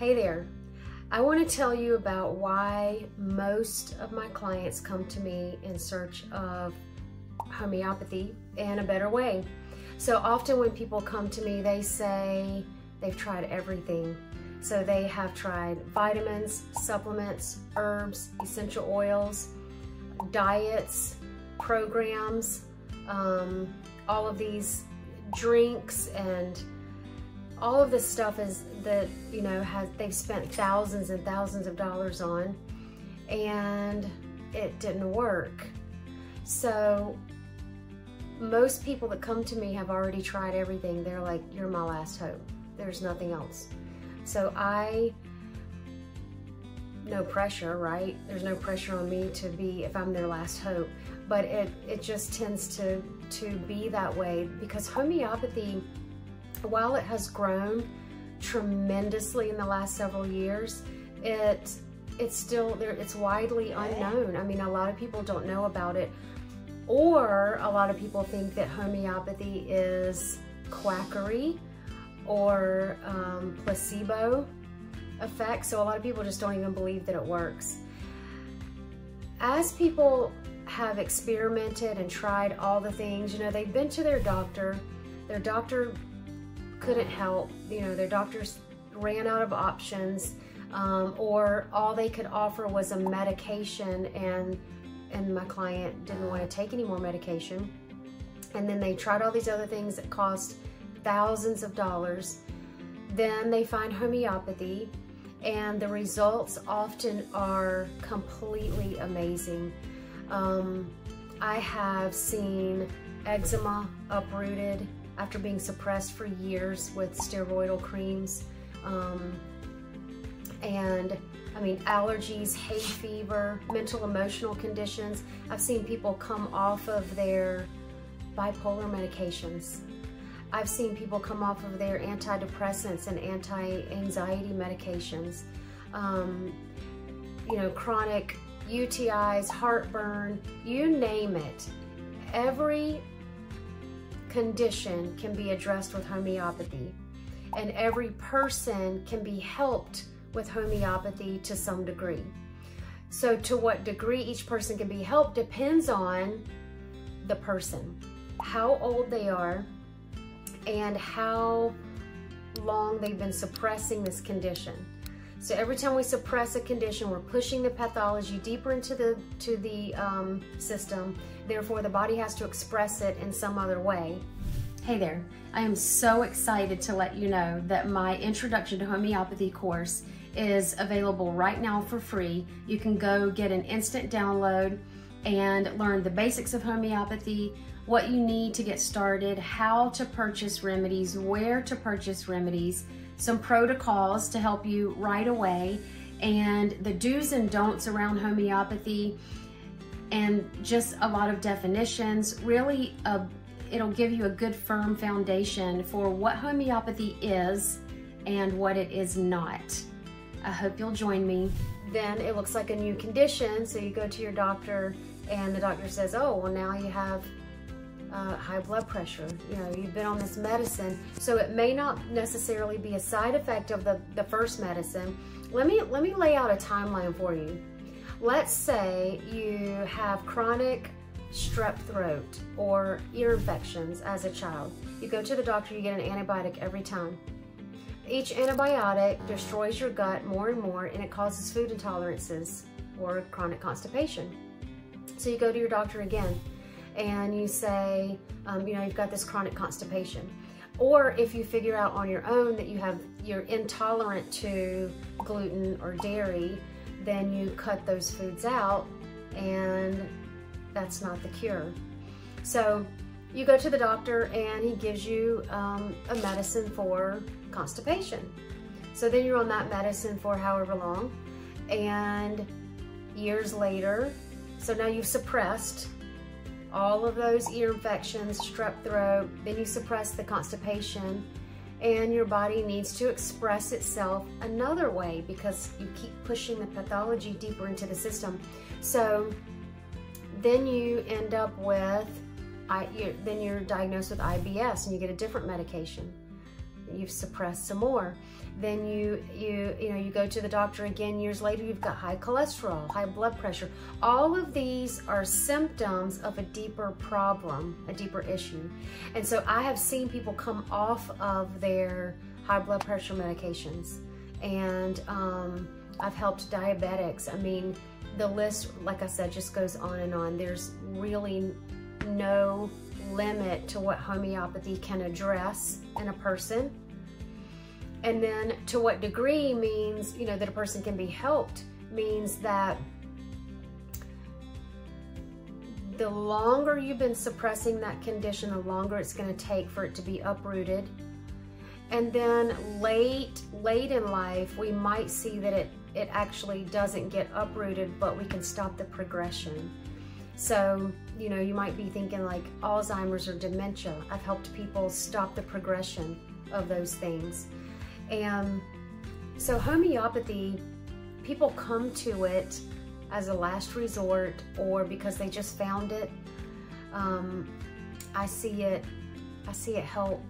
Hey there. I want to tell you about why most of my clients come to me in search of homeopathy and a better way. So often when people come to me, they say they've tried everything. So they have tried vitamins, supplements, herbs, essential oils, diets, programs, um, all of these drinks and all of this stuff is that you know has they've spent thousands and thousands of dollars on and it didn't work. So most people that come to me have already tried everything. They're like you're my last hope. There's nothing else. So i no pressure right? There's no pressure on me to be if i'm their last hope. But it it just tends to to be that way because homeopathy while it has grown tremendously in the last several years, it it's still there it's widely unknown. I mean, a lot of people don't know about it. Or a lot of people think that homeopathy is quackery or um, placebo effect. So a lot of people just don't even believe that it works. As people have experimented and tried all the things, you know, they've been to their doctor, their doctor couldn't help. You know, their doctors ran out of options um, or all they could offer was a medication and and my client didn't want to take any more medication. And then they tried all these other things that cost thousands of dollars. Then they find homeopathy and the results often are completely amazing. Um, I have seen eczema uprooted after being suppressed for years with steroidal creams. Um, and I mean, allergies, hay fever, mental emotional conditions. I've seen people come off of their bipolar medications. I've seen people come off of their antidepressants and anti-anxiety medications. Um, you know, chronic UTIs, heartburn, you name it. Every condition can be addressed with homeopathy and every person can be helped with homeopathy to some degree. So to what degree each person can be helped depends on the person, how old they are, and how long they've been suppressing this condition. So every time we suppress a condition, we're pushing the pathology deeper into the to the um, system. Therefore, the body has to express it in some other way. Hey there, I am so excited to let you know that my Introduction to Homeopathy course is available right now for free. You can go get an instant download and learn the basics of homeopathy, what you need to get started, how to purchase remedies, where to purchase remedies, some protocols to help you right away, and the do's and don'ts around homeopathy, and just a lot of definitions. Really, a, it'll give you a good firm foundation for what homeopathy is and what it is not. I hope you'll join me. Then it looks like a new condition, so you go to your doctor and the doctor says, oh, well now you have uh, high blood pressure. You know, you've been on this medicine. So it may not necessarily be a side effect of the, the first medicine. Let me, let me lay out a timeline for you. Let's say you have chronic strep throat or ear infections as a child. You go to the doctor, you get an antibiotic every time. Each antibiotic destroys your gut more and more and it causes food intolerances or chronic constipation. So you go to your doctor again and you say, um, you know, you've got this chronic constipation. Or if you figure out on your own that you have, you're intolerant to gluten or dairy, then you cut those foods out and that's not the cure. So you go to the doctor and he gives you um, a medicine for constipation. So then you're on that medicine for however long and years later, so now you've suppressed all of those ear infections, strep throat, then you suppress the constipation and your body needs to express itself another way because you keep pushing the pathology deeper into the system. So then you end up with, I, you're, then you're diagnosed with IBS and you get a different medication. You've suppressed some more. Then you, you, you know, you go to the doctor again years later, you've got high cholesterol, high blood pressure. All of these are symptoms of a deeper problem, a deeper issue. And so I have seen people come off of their high blood pressure medications and um, I've helped diabetics. I mean, the list, like I said, just goes on and on. There's really no limit to what homeopathy can address in a person. And then to what degree means, you know, that a person can be helped means that the longer you've been suppressing that condition, the longer it's going to take for it to be uprooted. And then late, late in life, we might see that it, it actually doesn't get uprooted, but we can stop the progression. So, you know, you might be thinking like Alzheimer's or dementia. I've helped people stop the progression of those things. And so homeopathy, people come to it as a last resort or because they just found it. Um, I see it, I see it help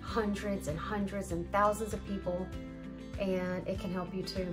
hundreds and hundreds and thousands of people and it can help you too.